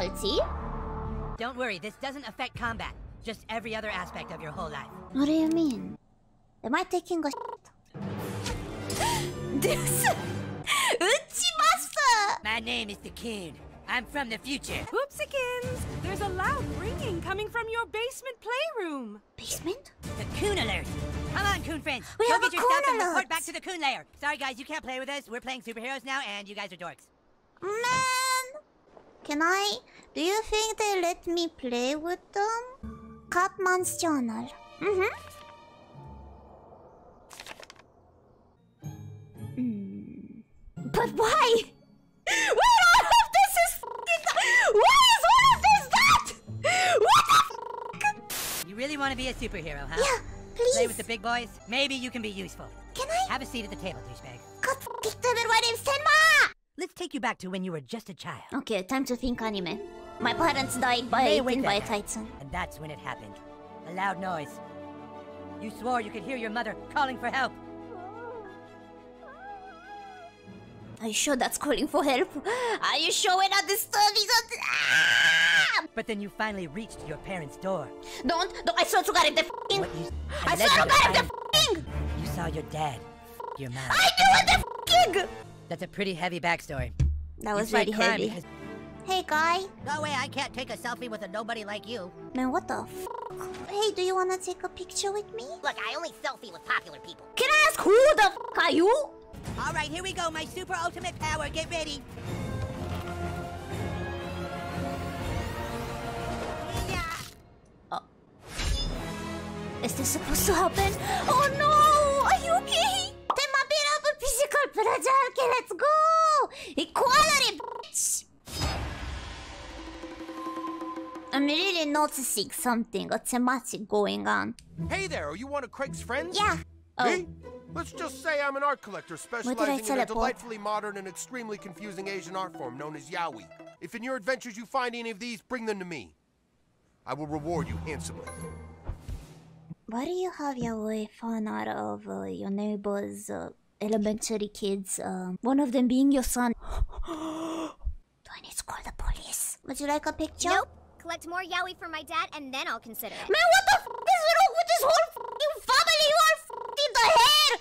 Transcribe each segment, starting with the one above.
difficulty? Don't worry, this doesn't affect combat. Just every other aspect of your whole life. What do you mean? Am I taking a This Uchimasu! My name is the Coon. I'm from the future. Whoopsikins! There's a loud ringing coming from your basement playroom. Basement? The Coon Alert. Come on, Coon friends. We Go have get a your Coon stuff and Alert. report back to the Coon Lair. Sorry, guys, you can't play with us. We're playing superheroes now, and you guys are dorks. Man! Can I? Do you think they let me play with them? Cartman's journal. Mm-hmm. Mm. But why? Why all of this is. Why is all of this that? What the? You really want to be a superhero, huh? Yeah, please. Play with the big boys? Maybe you can be useful. Can I? Have a seat at the table, douchebag. God damn it, my name's Tenma! Take you back to when you were just a child. Okay, time to think anime. My parents died by by a titan. And that's when it happened. A loud noise. You swore you could hear your mother calling for help. Are you sure that's calling for help? Are you sure we're not disturbing something? Ah! But then you finally reached your parents' door. Don't, don't, I swear to God, if the fucking... What you I allegedly swear to God, if the found- fucking... You saw your dad. Your mom. I knew it, the fucking... That's a pretty heavy backstory. That was fight really crime heavy. because- Hey, guy. No way, I can't take a selfie with a nobody like you. Man, what the fuck? Hey, do you wanna take a picture with me? Look, I only selfie with popular people. Can I ask who the fuck are you? All right, here we go. My super ultimate power. Get ready. Yeah. Is this supposed to happen? Oh no! Let's go! Equality, bitch! I'm really noticing something, a thematic going on. Hey there, are you one of Craig's friends? Yeah. Oh, Me? Let's just say I'm an art collector specializing in a delightfully modern and extremely confusing Asian art form known as yaoi. If in your adventures you find any of these, bring them to me. I will reward you handsomely. why do you have yaoi fan art of uh, your neighbor's uh, elementary kids? Um, one of them being your son. do I need to call the police? Would you like a picture? Nope. Collect more yaoi for my dad, and then I'll consider it. Man, what the f is wrong with this whole fucking family? You are in the head!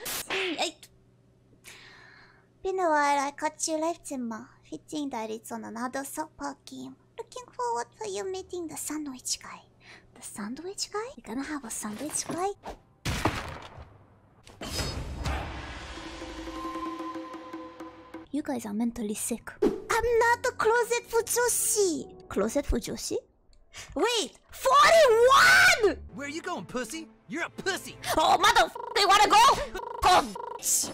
I... Been a while, I caught you live, Timma. Fitting that it's on another supper game. Looking forward for you meeting the sandwich guy. The sandwich guy? You gonna have a sandwich guy? You guys are mentally sick. I'm not the closet fujoshi. Closet fujoshi? Wait, 41! Where you going, pussy? You're a pussy. Oh, motherfucker, you wanna go? Go, bitch.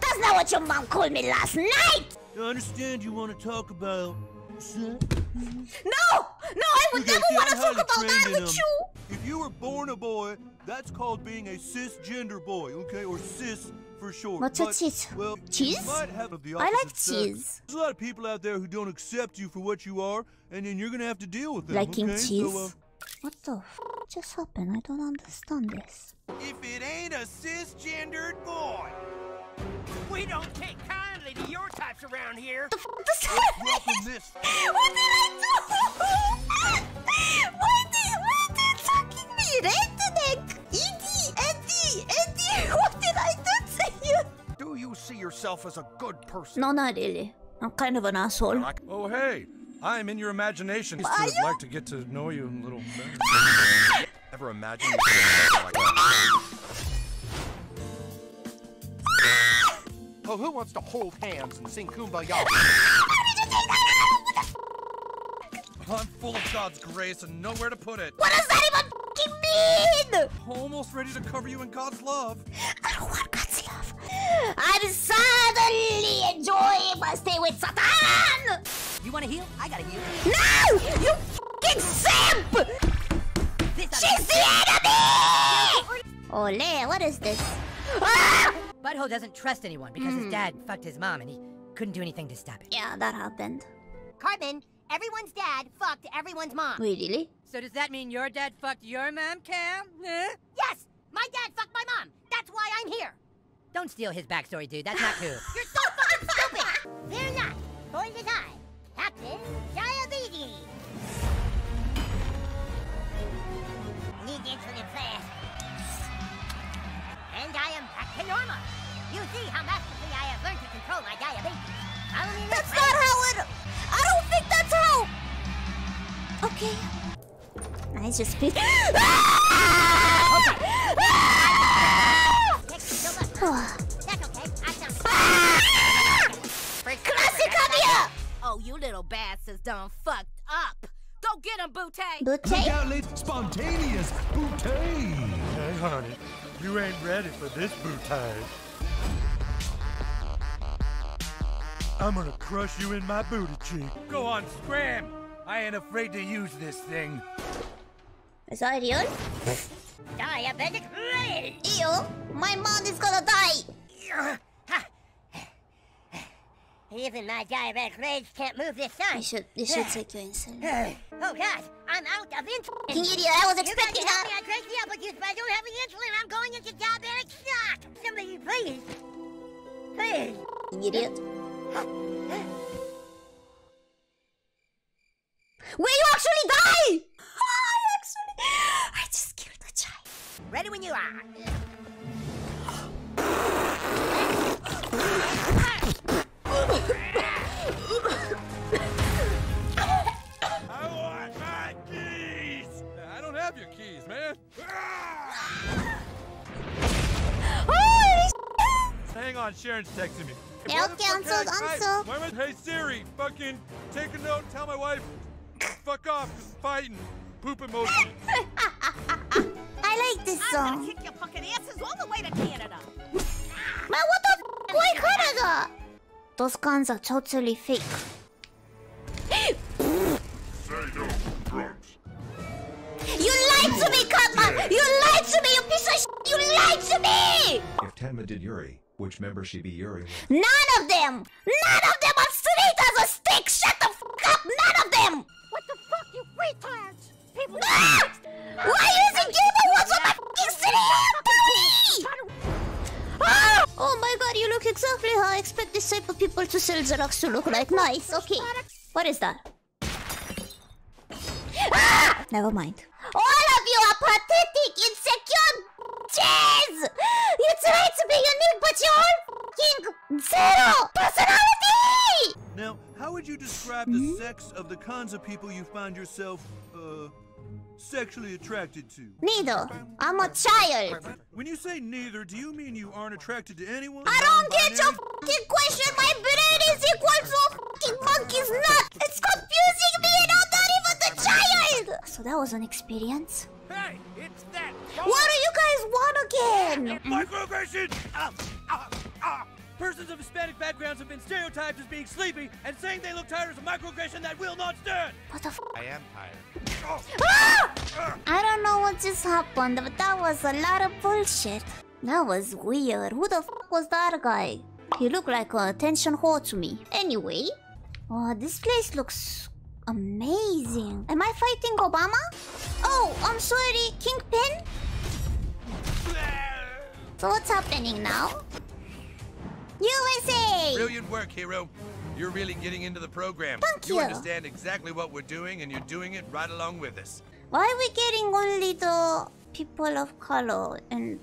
That's not what your mom called me last night! I understand you want to talk about. No! No, I would never wanna talk about that with um, you! If you were born a boy, that's called being a cisgender boy, okay? Or cis for short. What's a But, cis? Well, Cheese? Might have the I like opposite cheese. There's a lot of people out there who don't accept you for what you are, and then you're gonna have to deal with them. Liking okay? cheese? So, uh, What the f just happened? I don't understand this. if it ain't a cisgendered boy, We don't take kindly to your types around here. The f does dropping this. What did I do? Why did why did fucking me? Redneck! Edie! Eddie! Eddie! What did I do to you? See yourself as a good person? No, not really. I'm kind of an asshole. Oh, hey. I'm in your imagination. Are I'd you? like to get to know you a little better. Ever imagine like that? Oh, who wants to hold hands and sing Kumbaya? I'm full of God's grace and nowhere to put it. What does that even mean? Almost ready to cover you in God's love. I don't want God's love. I'm suddenly enjoying my stay with Satan! You want to heal? I gotta heal. No! You fucking simp! She's the enemy! Ole, what is this? Ah! Butthole doesn't trust anyone because his dad fucked his mom and he couldn't do anything to stop it. Yeah, that happened. Carbon, everyone's dad fucked everyone's mom. Wait, really? So does that mean your dad fucked your mom, Cam? Huh? Yes, my dad fucked my mom. That's why I'm here. Don't steal his backstory, dude. That's not cool. You're so fucking stupid! They're not. Going to die. Captain Diabetes. Need insulin fast. And I am back to normal. You see how masterfully I have learned to control my diabetes. Follow me That's not how it... I don't think that's how... Okay. I just... okay. That's okay. Ah! I found it. First Classic, come here. Oh, you little bastards done fucked up. Go get him, Butte. Butte. out, late spontaneous bouteille. Hey, honey, you ain't ready for this bouteille. I'm gonna crush you in my booty cheek. Go on, scram! I ain't afraid to use this thing. Is that real? Diabetic rage. Ew. My mom is gonna die. Even my diabetic rage can't move this I You should. You should take your insulin. oh God, I'm out of insulin. Fucking idiot. I was You guys expecting can help that. me. I drank the apple juice, but I don't have any insulin. I'm going into diabetic shock. Somebody, please. Please. Idiot. Will you actually die? I actually. I just killed a child. Ready when you are. I want my keys! I don't have your keys, man. Hang on, Sharon's texting me. Yeah, Why the okay, fuck I'm can I- so- I'm I- so- why am I- Hey Siri, fucking take a note. Tell my wife, fuck off, fighting. Poop emoji. I like this song. Kick your fucking asses all the way to Canada. Man, what the f? Why Canada? Those guns are totally fake. You lied to me, Cartman! You lied to me, you piece of sh! You lied to me! If Tenma did Yuri, which member she be Yuri with? None of them! None of them are straight as a stick! Shut the look like. Nice, okay. What is that? Ah! Never mind. All of you are pathetic, insecure bitches! You try to be unique, but you're all fucking zero personality! now, how would you describe the sex of the kinds of people you find yourself, uh, sexually attracted to? Neither. I'm a child. When you say neither, do you mean you aren't attracted to anyone? I don't get your Non-binary? fucking question. My brain is equal to a fucking monkey's nut. It's confusing me, and I'm not even the child. So that was an experience. Hey, it's that. What do you guys want again? Microaggression! Ah, ah, ah. Persons of Hispanic backgrounds have been stereotyped as being sleepy, and saying they look tired is a microaggression that will not stand. What the f? I am tired. Ah! I don't know what just happened, but that was a lot of bullshit. That was weird. Who the f was that guy? He looked like a attention whore to me. Anyway, oh, this place looks amazing. Am I fighting Obama? Oh, I'm sorry, Kingpin. So what's happening now? USA! Brilliant work, hero. You're really getting into the program. Thank you you. understand exactly what we're doing, and you're doing it right along with us. Why are we getting only the people of color and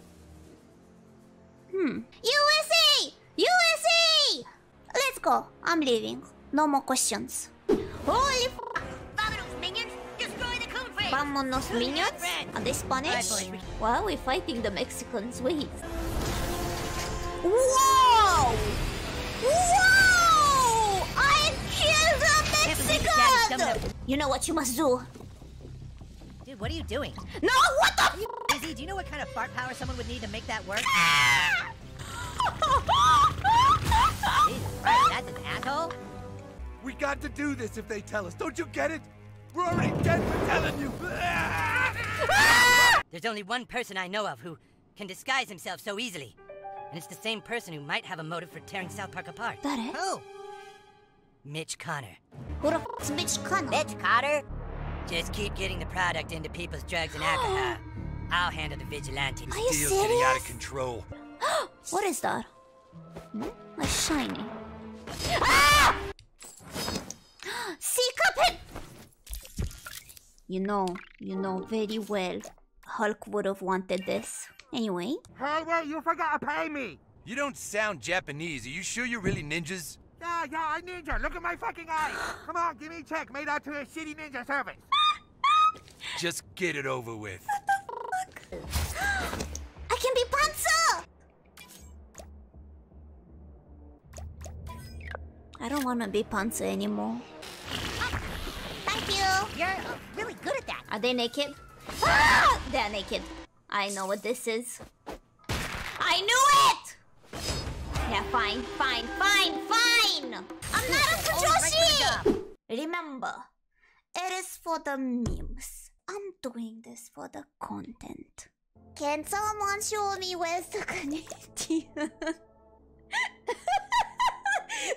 Hmm. USA! USA! Let's go. I'm leaving. No more questions. Holy f Vamonos, minions. Destroy the coon face. Vamonos minions? Are they Spanish? Why are we fighting the Mexicans? Wait. Whoa! You know what you must do? Dude, what are you doing? No, what the f- Izzy, do you know what kind of fart power someone would need to make that work? Jesus Christ, that's an asshole. We got to do this if they tell us. Don't you get it? We're already dead for telling you. There's only one person I know of who can disguise himself so easily. And it's the same person who might have a motive for tearing South Park apart. That it? Who? Mitch Connor. Who the f***'s Mitch Connor? Mitch Carter? Just keep getting the product into people's drugs and alcohol. I'll handle the vigilantes. Are you Deal's getting out of control. What is that? Hmm? A shiny. Ah! See, Cuphead! You know, you know very well. Hulk would have wanted this. Anyway, Hey, wait, you forgot to pay me! You don't sound Japanese. Are you sure you're really ninjas? Yeah, yeah, I ninja. Look at my fucking eyes. Come on, give me a check made out to a shitty ninja service. Just get it over with. What the fuck? I can be Panzer! I don't want to be Panzer anymore. Thank you. You're uh, really good at that. Are they naked? Ah! They're naked. I know what this is. I knew it! Yeah, fine, fine, fine, fine! I'm not! Remember, it is for the memes. I'm doing this for the content. Can someone show me where's the Canadian?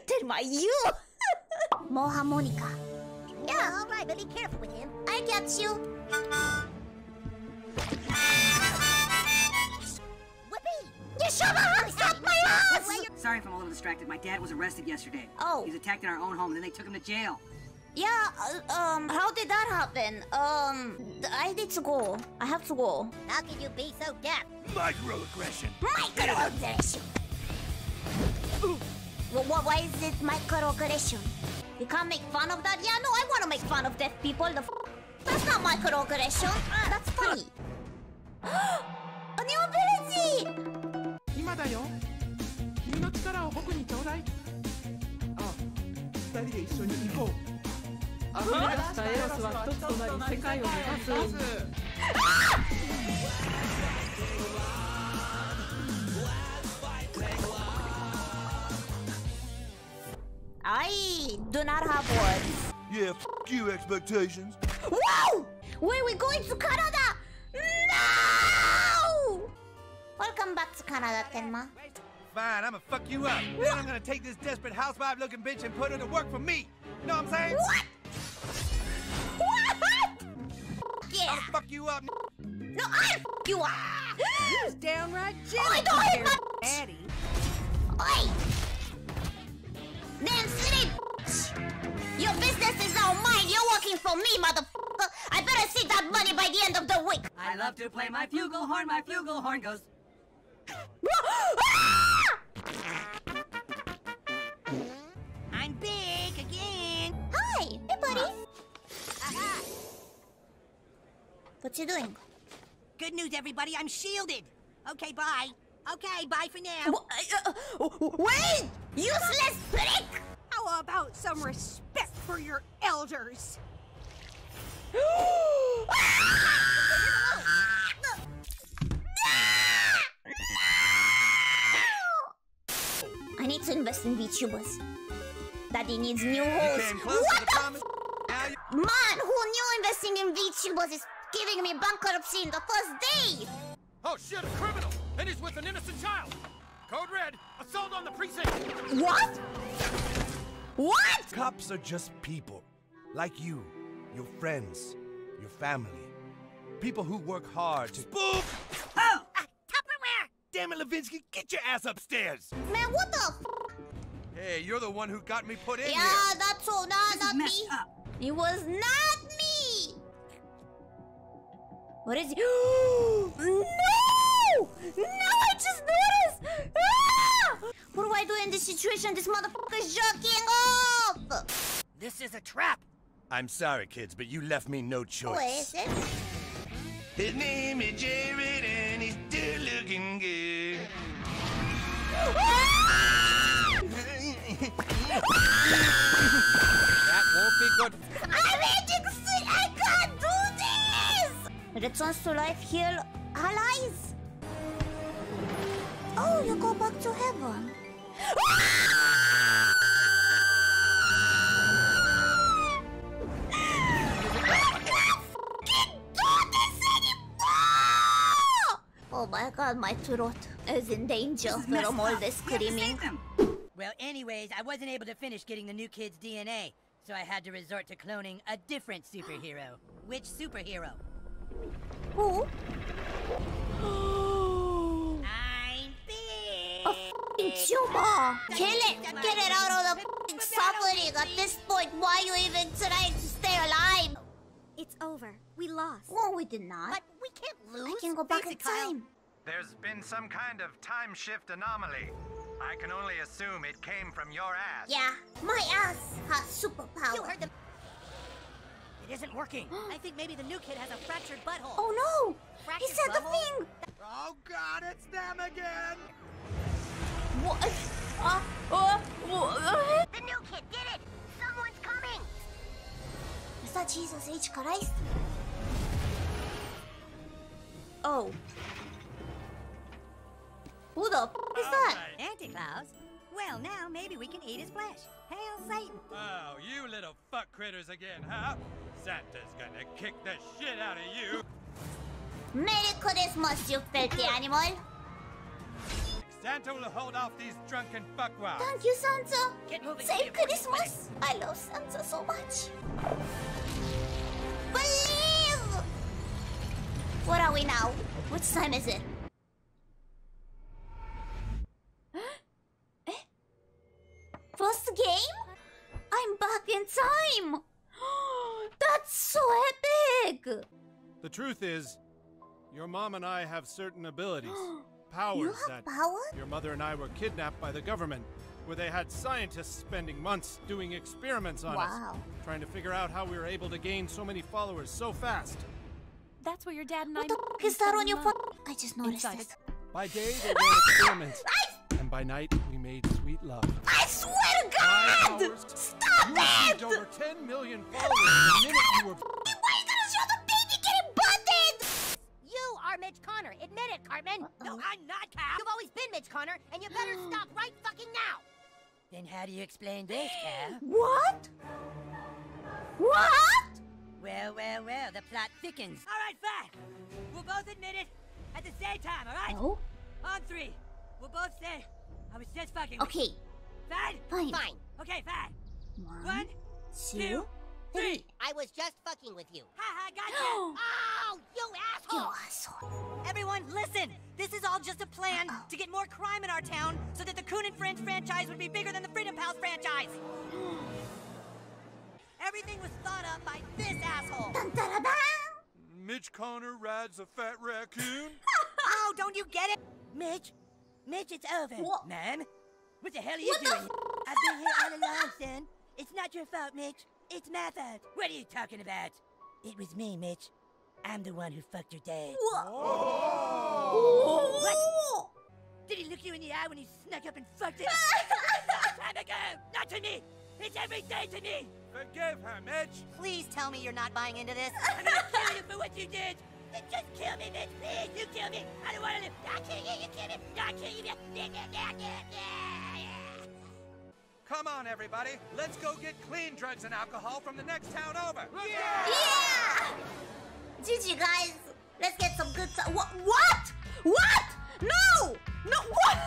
Telma, you! More harmonica. Yeah, all right, but be careful with him. I get you. Whoopee! You should have stopped my ass! Sorry if I'm a little distracted. My dad was arrested yesterday. Oh. He was attacked in our own home, and then they took him to jail. Yeah, uh, um, how did that happen? Um, I need to go. I have to go. How can you be so deaf? Microaggression. Microaggression. Well, wh- why is it microaggression? You can't make fun of that? Yeah, no, I want to make fun of deaf people. The f- That's not microaggression. That's funny. A new ability! 今だよ。君の力を僕にちょうだい。あ、二人で一緒に行こう。あ踏み出したエロスは一つとなり世界を目指す I do not have words. Yeah, f you expectations. Wow! Where we going to Canada? No! Welcome back to Canada, Tenma. Fine, I'ma fuck you up. Then I'm gonna take this desperate housewife looking bitch and put her to work for me. You Know what I'm saying? What? What? Yeah. I'ma fuck you up. No, I f- you up. He's downright Oh, I don't hit here, my- Daddy. Oi! Damn city! Your business is now mine. You're working for me, motherfucker. I better see that money by the end of the week. I love to play my fugle horn. My fugle horn goes. I'm big again. Hi, hey buddy. Uh-huh. What you doing? Good news, everybody. I'm shielded. Okay, bye. Okay, bye for now. uh, uh Wait! Useless prick! How about some respect for your elders? Ah! I need to invest in VTubers. Daddy needs new You hoes. What the the promise. Now Man, who knew investing in VTubers is giving me bankruptcy in the first day? Oh shit, a criminal! And he's with an innocent child! Code red, assault on the precinct! What? What? Cops are just people. Like you, your friends, your family. People who work hard to. Spook! Oh! Tupperware! Damn it, Levinsky, get your ass upstairs! Man, what the f- Hey, you're the one who got me put in Yeah, here. that's all. Nah, This is not me. up. It was not me. What is it? no! No, I just noticed! Ah! What do I do in this situation? This motherfucker is jerking off! This is a trap. I'm sorry, kids, but you left me no choice. What is it? His name is Jared, and he's still looking good. That be. I'm making sick! I can't do this! Returns to life heal allies. Oh, you go back to heaven. Oh my god, my throat is in danger This is messed from all this screaming. Well, anyways, I wasn't able to finish getting the new kid's DNA, so I had to resort to cloning a different superhero. Which superhero? Who? I'm big. A f***ing tumor! Kill it! Get it out of the f***ing suffering! At this point, why are you even trying to stay alive? It's over. We lost. No, we did not. But we can't lose. I can go back Face in time. There's been some kind of time shift anomaly. I can only assume it came from your ass. Yeah, my ass has superpower. You heard them. It isn't working. I think maybe the new kid has a fractured butthole. Oh no! he Fractured said the thing! Oh god, it's them again! What? Uh, uh, uh, The new kid did it! Someone's coming! Is that Jesus H. Christ? Oh. Who the f is that? Santa Claus? Well, now maybe we can eat his flesh. Hail Satan! Oh, you little fuck critters again, huh? Santa's gonna kick the shit out of you. Merry Christmas, you filthy animal! Santa will hold off these drunken fuckwads. Thank you, Santa! Get moving, Save get Christmas! I love Santa so much! Believe! What are we now? Which time is it? Time! That's so epic! The truth is, your mom and I have certain abilities, powers you have that power? your mother and I were kidnapped by the government, where they had scientists spending months doing experiments on us, trying to figure out how we were able to gain so many followers so fast. That's what your dad and What I. the f is that on your phone? I just noticed Inside it. By day, they ran experiments, and by night, we made sweet love. I swear to God! hours, Stop you it! over 10 million ah, followers the minute you were. Why you gotta show the baby getting butted? You are Mitch Connor. Admit it, Cartman. No, I'm not, Cap. You've always been Mitch Connor, and you better stop right fucking now. Then how do you explain this, Cap? What? What? Well, well, well, the plot thickens. All right, fine. We'll both admit it at the same time, all right? Oh, On three. We'll both say, I was just fucking okay. Fine? Fine. Fine. Okay, fine. One, One, two, two, three. I was just fucking with you. Ha ha, gotcha. Oh, you You asshole! asshole. Everyone, listen! This is all just a plan to get more crime in our town so that the Coon and Friends franchise would be bigger than the Freedom Pals franchise! Everything was thought up by this asshole! Dun, da, da, da. Mitch Connor rides a fat raccoon. oh, don't you get it? Mitch? Mitch, it's over. What? Ma'am? What the hell are you What the doing? I've been here all along, son. It's not your fault, Mitch. It's my fault. What are you talking about? It was me, Mitch. I'm the one who fucked your dad. What? Did he look you in the eye when he snuck up and fucked him? Long time ago! Not to me! It's every day to me! Forgive her, Mitch. Please tell me you're not buying into this. I'm gonna kill you for what you did! Just kill me, Mitch, please! You kill me! I don't wanna live! I'll kill you, you kill me! I'll kill you! Come on, everybody. Let's go get clean drugs and alcohol from the next town over. Yeah! GG, guys. Let's get some good time. What? What? What? No! No, what?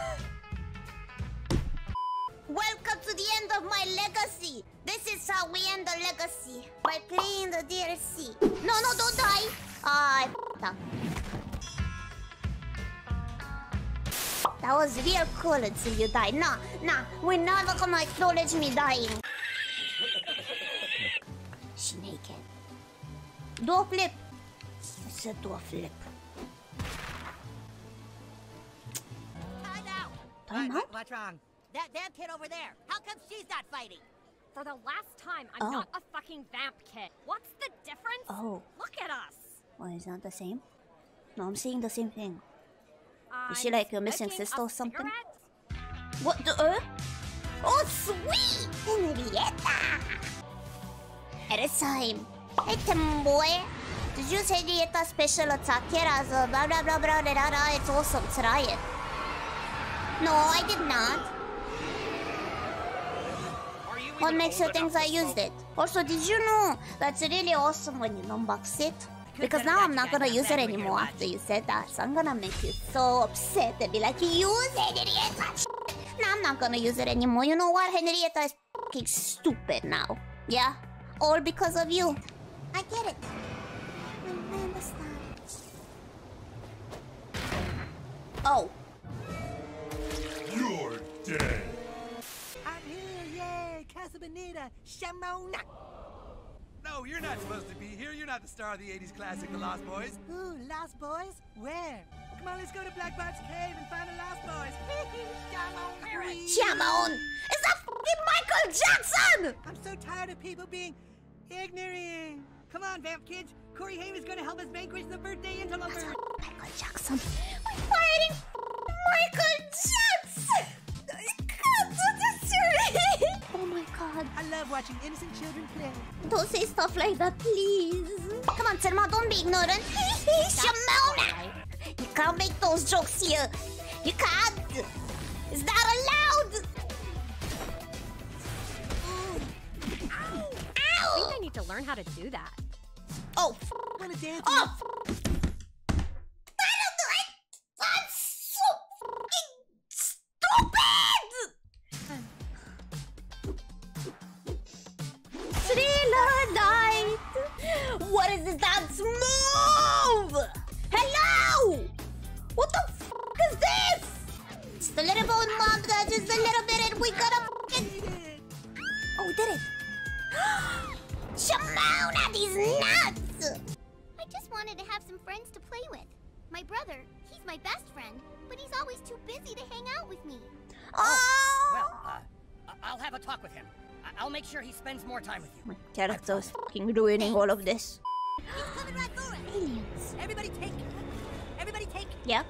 Welcome to the end of my legacy. This is how we end the legacy. By playing the DLC. No, no, don't die. I f***ed up. That was real cool until you died. Nah, nah, we're never gonna acknowledge me dying. She naked. Do a flip. I said do a flip. Time out. Time out? What's wrong? That damn kid over there. How come she's not fighting? For the last time, I'm Oh. not a fucking vamp kid. What's the difference? Oh. Look at us. Why is that the same? No, I'm seeing the same thing. Is she like your missing sister or something? What the? Uh? Oh, sweet! Henrietta! This time. Hey, Tim boy. Did you say Henrietta special attack here as a blah blah blah blah blah blah? It's awesome. Try it. No, I did not. What makes you think I used it? Also, did you know that's really awesome when you unbox it? Because now I'm not gonna use it anymore after you said that. So I'm gonna make you so upset and be like, use Henrietta! Now I'm not gonna use it anymore. You know what? Henrietta is fucking stupid now. Yeah? All because of you. I get it. I understand. Oh. You're dead. I'm here, yay! Casa Bonita, Shamona! No, you're not supposed to be here. You're not the star of the 80s classic, The Lost Boys. Ooh, Lost Boys? Where? Come on, let's Let's go to Blackbart's cave and find the Lost Boys. Shyamalan! Is that fucking Michael Jackson? I'm so tired of people being ignorant. Come on, Vamp kids. Corey Haim is going to help us vanquish the birthday interlopers. Michael Jackson. We're fighting Michael Jackson! Watching innocent children play. Don't say stuff like that, please. Come on, Selma, don't be ignorant. Shamona! You can't make those jokes here. You can't. Is that allowed? I think I need to learn how to do that. Oh, oh. Oh, we did it. Shimona, these nuts! I just wanted to have some friends to play with. My brother, he's my best friend, but he's always too busy to hang out with me. Oh! Well, uh, I- I'll have a talk with him. I- I'll make sure he spends more time with you. Character is fucking ruining all of this. He's coming right for us. Aliens. Everybody take. Everybody take. Yeah.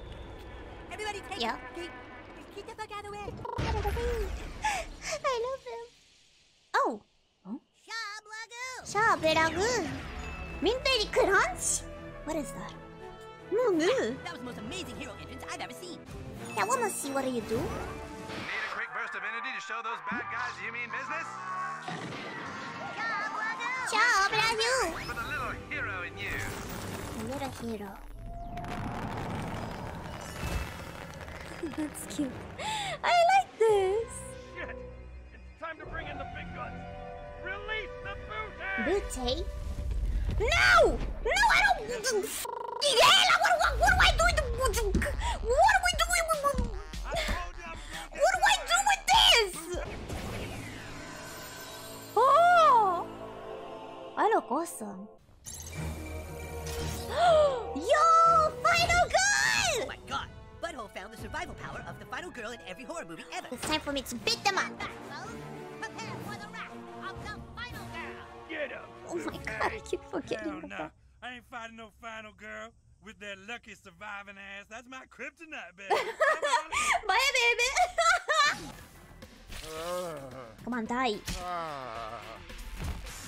Everybody take. Yeah. Keep, keep the fuck out of the way. I love him. Oh. oh. Shablagu. Shaberagu. Mintberry crunch? What is that? Mumu. Ah, that was the most amazing hero entrance I've ever seen. I wanna see what you do. Need a quick burst of energy to show those bad guys you mean business? Shaberagu. For the little hero in you. A little hero. That's cute. Bring in the big guns. Release the booty! Booty? No! No, I don't. Fucking hell! What, what, what do I do? with the- What do we do? with- What do I do with this? Oh! I look awesome. Yo! Final Oh girl! my god. Butthole found the survival power of the final girl in every horror movie ever. It's time for me to beat them up. Oh my god, I keep forgetting Hell about no. that. I ain't fighting no final girl with that lucky surviving ass. That's my kryptonite, baby. Bye, baby. Come on, die. Ah.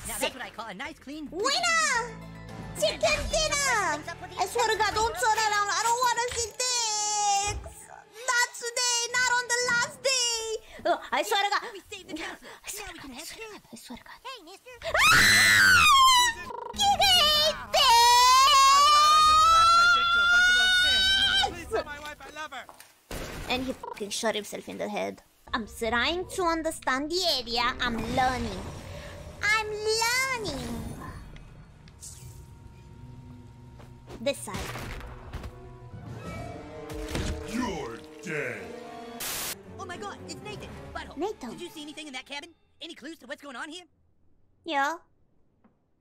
Now that's what I call a nice clean. Winner! Chicken dinner! I swear to God, don't turn around. I don't want to see dicks. Not today. Not on the last day. Oh, I swear to God. We saved. I swear to God. I swear to. God. I swear to God. Hey, mister. Fucking hate Please tell my wife I love her. this! And he fucking shot himself in the head. I'm trying to understand the area. I'm learning. I'm learning. This side. You're dead. Oh my god, it's Nathan. Butthole. Nathan. Did you see anything in that cabin? Any clues to what's going on here? Yeah.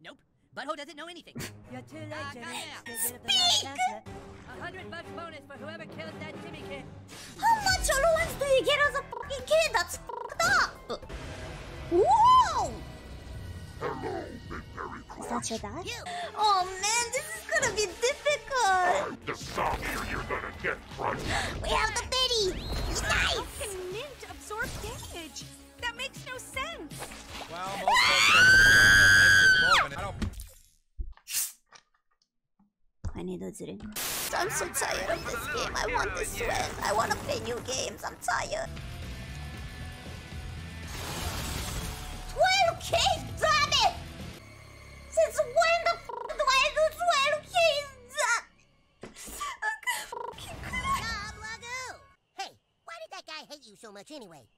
Nope. Butthole doesn't know anything. You're too late, Ah, Jenny. come here. Still get the last. A hundred bucks bonus for whoever kills that Timmy kid. How much allowance do you get as a fucking kid? That's fucked up. Whoa! Hello, Big Berry Is that your dad? You. Oh man, this is gonna be difficult. Just stop here, you're gonna get crushed. We have the Betty. How Nice. can Nint absorb damage? That makes no sense. Well, most folks don't understand that Nate is woven. I don't I need a drink. I'm so tired of this game. I want this to sweat. I want to play new games. I'm tired. 12k? Damn it! Since when the f do I do 12k? Hey, why did that guy hate you so much anyway?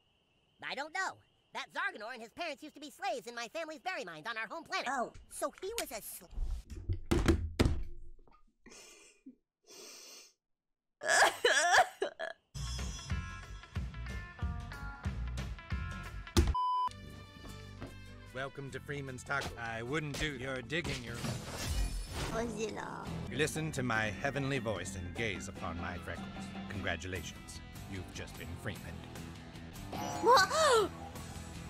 I don't know. That Zarganor and his parents used to be slaves in my family's berry mines on our home planet. Oh. So he was a slave. Welcome to Freeman's talk. I wouldn't do your digging your... Ozilla. Listen to my heavenly voice and gaze upon my freckles. Congratulations. You've just been Freeman. 뭐?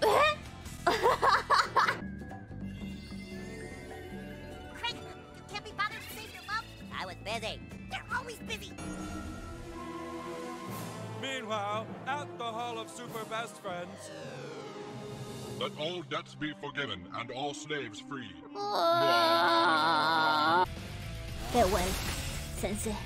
에? Craig, you can't be bothered to save your love? I was busy. They're always busy. Meanwhile, at the Hall of Super Best Friends. Let all debts be forgiven and all slaves freed. Farewell, sensei.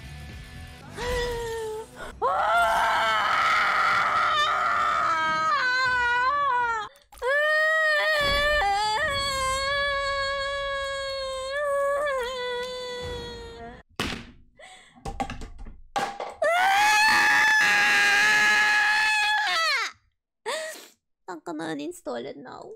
Gonna it now.